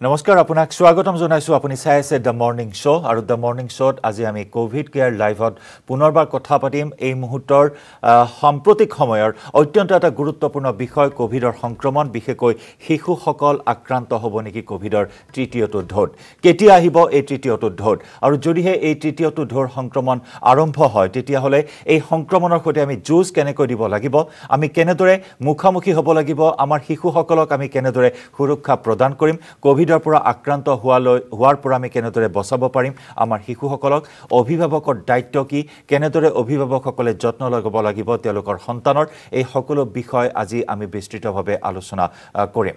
নমস্কাৰ আপোনাক স্বাগতম জনাইছোঁ। আপুনি চাই আছে দ্য মৰ্ণিং শ্ব' আৰু দ্য মৰ্ণিং শ্ব'ত আজি আমি ক'ভিড কেয়াৰ লাইভত পুনৰবাৰ কথা পাতিম। এই মুহূৰ্তৰ সাম্প্ৰতিক সময়ৰ অত্যন্ত এটা গুৰুত্বপূৰ্ণ বিষয় ক'ভিডৰ সংক্ৰমণ। বিশেষকৈ শিশুসকল আক্ৰান্ত হ'ব নেকি ক'ভিডৰ তৃতীয়টো ঢৌত? কেতিয়া আহিব এই তৃতীয়টো ঢৌত? আৰু যদিহে এই তৃতীয়টো ঢৌৰ সংক্ৰমণ আৰম্ভ হয় তেতিয়াহ'লে এই সংক্ৰমণৰ সৈতে আমি যুঁজ কেনেকৈ দিব লাগিব? আমি কেনেদৰে মুখামুখি হ'ব লাগিব? আমাৰ শিশুসকলক আমি কেনেদৰে সুৰক্ষা প্ৰদান কৰিম? ক'ভিড ক'ভিডৰ পৰা আক্ৰান্ত হোৱালৈ হোৱাৰ পৰা আমি কেনেদৰে বচাব পাৰিম? আমাৰ শিশুসকলক অভিভাৱকৰ দায়িত্ব কি? কেনেদৰে অভিভাৱকসকলে যত্ন ল'ব লাগিব? তেওঁলোকৰ সন্তানৰ এই সকলো বিষয় আজি আমি বিস্তৃতভাৱে আলোচনা কৰিম।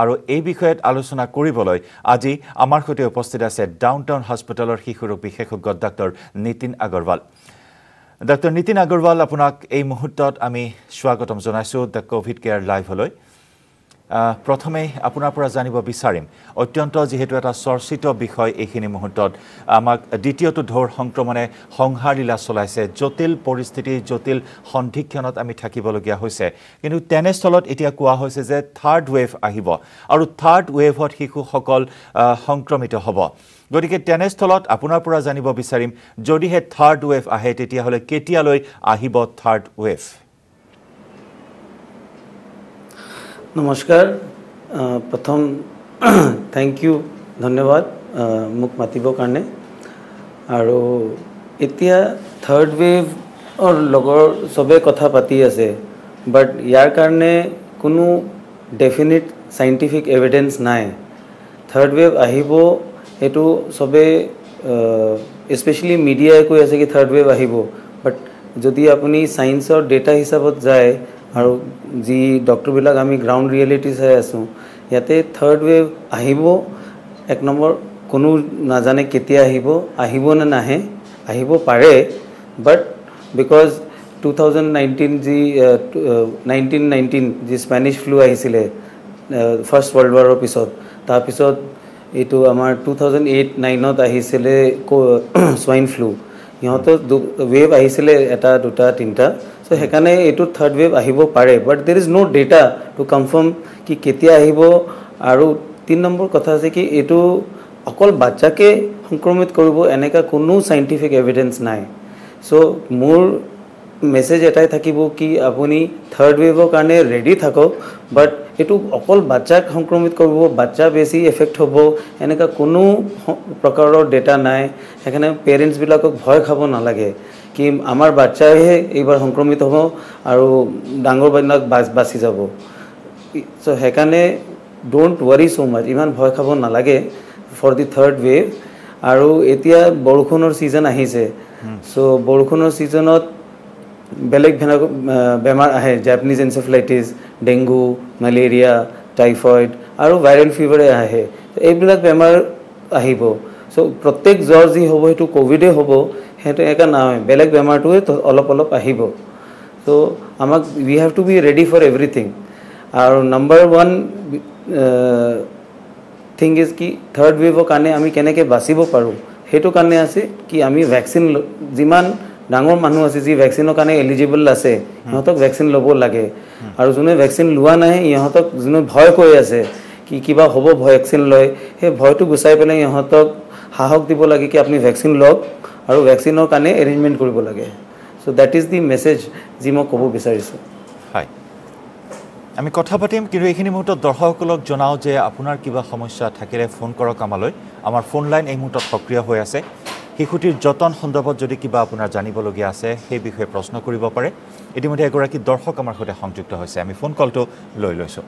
আৰু এই বিষয়ত আলোচনা কৰিবলৈ আজি আমাৰ সৈতে উপস্থিত আছে ডাউন টাউন হস্পিটেলৰ শিশু ৰোগ বিশেষজ্ঞ ডাক্তৰ নীতিন আগৰৱাল। ডাক্তৰ নীতিন আগৰৱাল আপোনাক এই মুহূৰ্তত আমি স্বাগতম জনাইছোঁ দ্য ক'ভিড কেয়াৰ লাইভলৈ। প্ৰথমে আপোনাৰ পৰা জানিব বিচাৰিম অত্যন্ত যিহেতু এটা চৰ্চিত বিষয় এইখিনি মুহূৰ্তত। আমাক দ্বিতীয়টো ঢৌৰ সংক্ৰমণে সংহাৰ লীলা চলাইছে জটিল পৰিস্থিতি জটিল সন্ধিক্ষণত আমি থাকিবলগীয়া হৈছে। কিন্তু তেনেস্থলত এতিয়া কোৱা হৈছে যে থাৰ্ড ৱেভ আহিব আৰু থাৰ্ড ৱেভত শিশুসকল সংক্ৰমিত হ'ব। গতিকে তেনেস্থলত আপোনাৰ পৰা জানিব বিচাৰিম যদিহে থাৰ্ড ৱেভ আহে তেতিয়াহ'লে কেতিয়ালৈ আহিব থাৰ্ড ৱেভ নমস্কাৰ প্ৰথম থেংক ইউ ধন্যবাদ মোক মাতিবৰ কাৰণে আৰু এতিয়া থাৰ্ড ৱেভৰ লগৰ চবেই কথা পাতি আছে বাট ইয়াৰ কাৰণে কোনো ডেফিনিট চাইণ্টিফিক এভিডেঞ্চ নাই থাৰ্ড ৱেভ আহিব সেইটো চবেই স্পেচিয়েলি মিডিয়াই কৈ আছে কি থাৰ্ড ৱেভ আহিব বাট যদি আপুনি ছায়েন্সৰ ডেটা হিচাপত যায় আৰু যি ডক্টৰবিলাক আমি গ্ৰাউণ্ড ৰিয়েলিটি চাই আছোঁ ইয়াতে থাৰ্ড ৱেভ আহিব এক নম্বৰ কোনো নাজানে কেতিয়া আহিব আহিব নে নাহে আহিব পাৰে but because two thousand nineteen যি নাইনটিন নাইনটিন যি স্পেনিছ ফ্লু আহিছিলে ফাৰ্ষ্ট ৱৰ্ল্ড ৱাৰৰ পিছত তাৰপিছত এইটো আমাৰ টু থাউজেণ্ড এইট নাইনত আহিছিলে ছোৱাইন ফ্লু সিহঁতৰ ৱেভ আহিছিলে এটা দুটা তিনিটা চ' সেইকাৰণে এইটো থাৰ্ড ৱেভ আহিব পাৰে but there is no' data to confirm কি কেতিয়া আহিব। আৰু তিনি নম্বৰ কথা আছে কি এইটো অকল বাচ্চাকে সংক্ৰমিত কৰিব এনেকুৱা কোনো চাইণ্টিফিক এভিডেঞ্চ নাই। চ' মোৰ মেছেজ এটাই থাকিব কি আপুনি থাৰ্ড ৱেভৰ কাৰণে ৰেডি থাকক বাট এইটো অকল বাচ্চাক সংক্ৰমিত কৰিব বাচ্চা বেছি এফেক্ট হ'ব এনেকুৱা কোনো প্ৰকাৰৰ ডেটা নাই। সেইকাৰণে পেৰেণ্টছবিলাকক ভয় খাব নালাগে। কি আমাৰ বাচ্চাইহে এইবাৰ সংক্ৰমিত হ'ব আৰু ডাঙৰবিলাক বাচি যাব। চ' সেইকাৰণে ডোণ্ট ৱৰি চ' মাছ ইমান ভয় খাব নালাগে ফৰ দি থাৰ্ড ৱেভ আৰু এতিয়া বৰষুণৰ ছিজন আহিছে। চ' বৰষুণৰ ছিজনত বেলেগ ভেন বেমাৰ আহে Japanese encephalitis dengue malaria typhoid আৰু ভাইৰেল ফিভাৰে আহে। এইবিলাক বেমাৰ আহিব। চ' প্ৰত্যেক জ্বৰ যি হ'ব সেইটো ক'ভিডেই হ'ব সেইটো একা নহয় বেলেগ বেমাৰটোৱে অলপ অলপ আহিব। ত' আমাক we have to be ready for everything আৰু নম্বৰ ওৱান থিং ইজ কি থাৰ্ড ৱেভৰ কাৰণে আমি কেনেকৈ বাচিব পাৰোঁ সেইটো কাৰণে আছে কি আমি ভেকচিন যিমান ডাঙৰ মানুহ আছে যি ভেকচিনৰ কাৰণে এলিজিবল আছে সিহঁতক ভেকচিন ল'ব লাগে। আৰু যোনে ভেকচিন লোৱা নাই ইহঁতক যোনে ভয় কৰি আছে কি কিবা হ'ব ভেকচিন লয় সেই ভয়টো গুচাই পেলাই ইহঁতক সাহস দিব লাগে কি আপুনি ভেকচিন লওক আৰু ভেকচিনৰ কাৰণে এৰেঞ্জমেণ্ট কৰিব লাগে। So' that is the message যি মই ক'ব বিচাৰিছোঁ। হয় আমি কথা পাতিম কিন্তু এইখিনি মুহূৰ্তত দৰ্শকসকলক জনাওঁ যে আপোনাৰ কিবা সমস্যা থাকিলে ফোন কৰক আমালৈ। আমাৰ ফোন লাইন এই মুহূৰ্তত সক্ৰিয় হৈ আছে। শিশুটিৰ যতন সন্দৰ্ভত যদি কিবা আপোনাৰ জানিবলগীয়া আছে সেই বিষয়ে প্ৰশ্ন কৰিব পাৰে। ইতিমধ্যে এগৰাকী দৰ্শক আমাৰ সৈতে সংযুক্ত হৈছে। আমি ফোন কলটো লৈ লৈছোঁ।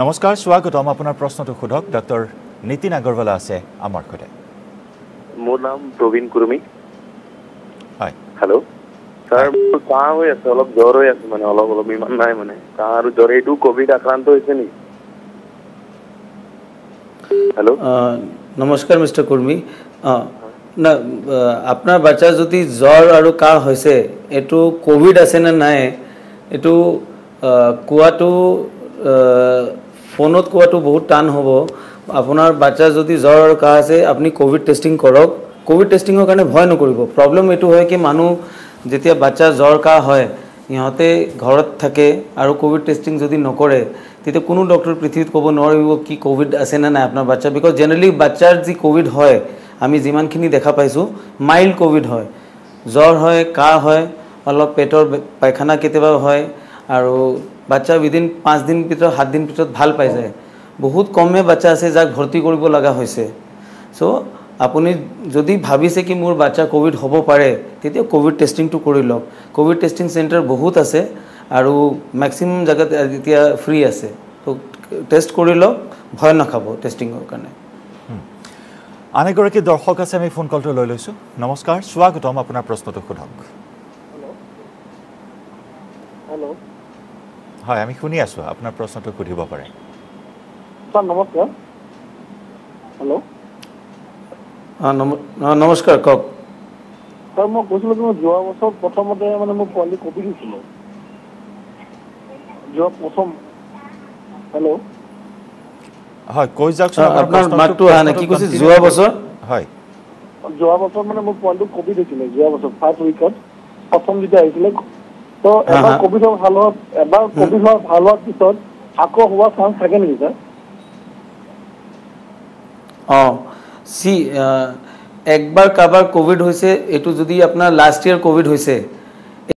নমস্কাৰ স্বাগতম। আপোনাৰ প্ৰশ্নটো সোধক। ডক্টৰ নীতিন আগৰৱালা আছে আমাৰ সৈতে। মোৰ নাম প্ৰবীণ কুৰ্মী। হেল্ল' ছাৰ মোৰ কাহ হৈ আছে অলপ জ্বৰ হৈ আছে মানে অলপ অলপ ইমান নাই মানে। কাহ আৰু জ্বৰ এইটো কভিড আক্ৰান্ত হৈছে নেকি হেল্ল' নমস্কাৰ মিষ্টাৰ কুৰ্মী। অঁ না আপোনাৰ বাচ্চাৰ যদি জ্বৰ আৰু কাহ হৈছে এইটো ক'ভিড আছে নে নাই এইটো কোৱাটো ফোনত কোৱাটো বহুত টান হ'ব। আপোনাৰ বাচ্চাৰ যদি জ্বৰ আৰু কাহ আছে আপুনি ক'ভিড টেষ্টিং কৰক। ক'ভিড টেষ্টিঙৰ কাৰণে ভয় নকৰিব। প্ৰব্লেম এইটো হয় কি মানুহ যেতিয়া বাচ্চাৰ জ্বৰ কাহ হয় সিহঁতে ঘৰত থাকে আৰু ক'ভিড টেষ্টিং যদি নকৰে তেতিয়া কোনো ডক্টৰ পৃথিৱীত ক'ব নোৱাৰিব কি ক'ভিড আছে নে নাই আপোনাৰ বাচ্চা বিকজ জেনেৰেলি বাচ্চাৰ যি ক'ভিড হয় আমি যিমানখিনি দেখা পাইছোঁ মাইল্ড ক'ভিড হয়। জ্বৰ হয় কাহ হয় অলপ পেটৰ পায়খানা কেতিয়াবা হয় আৰু বাচ্চা উইদিন পাঁচ দিন ভিতৰত সাত দিন ভিতৰত ভাল পাই যায়। বহুত কমে বাচ্চা আছে যাক ভৰ্তি কৰিব লগা হৈছে। চ' আপুনি যদি ভাবিছে কি মোৰ বাচ্চা ক'ভিড হ'ব পাৰে তেতিয়া ক'ভিড টেষ্টিংটো কৰি লওক। ক'ভিড টেষ্টিং চেণ্টাৰ বহুত আছে আৰু মেক্সিমাম জেগাত এতিয়া ফ্ৰী আছে। ত' টেষ্ট কৰি লওক ভয় নাখাব টেষ্টিঙৰ কাৰণে। আন এগৰাকী দৰ্শক আছে আমি ফোন কলটো লৈ লৈছোঁ। নমস্কাৰ স্বাগতম আপোনাৰ প্ৰশ্নটো সোধক। হয় আমি শুনি আছোঁ আপোনাৰ প্ৰশ্নটো সুধিব পাৰে। ছাৰ নমস্কাৰ হেল্ল' অঁ নম- অঁ নমস্কাৰ কওক ছাৰ মই কৈছিলোঁ কি মই যোৱা বছৰ প্ৰথমতে মানে মোৰ পোৱালি কপি দিছিলোঁ যোৱা প্ৰথম হেল্ল' হয় কৈ যাওকচোন আপোনাৰ মাতটো অহা নাই কি কৈছে যোৱা বছৰ হয় যোৱা বছৰ মানে মোৰ পোৱালিটোক কপি দিছিলে যোৱা বছৰ ফাৰ্ষ্ট উইকত প্ৰথম যেতিয়া আহিছিলে তো এবাৰ। কভিড হোৱা ভাল হোৱা এবাৰ কভিড হোৱা ভাল হোৱাৰ পিছত আকৌ হোৱা চান্স থাকে নেকি ছাৰ অঁ চি একবাৰ কাৰোবাৰ ক'ভিড হৈছে এইটো যদি আপোনাৰ লাষ্ট ইয়েৰ ক'ভিড হৈছে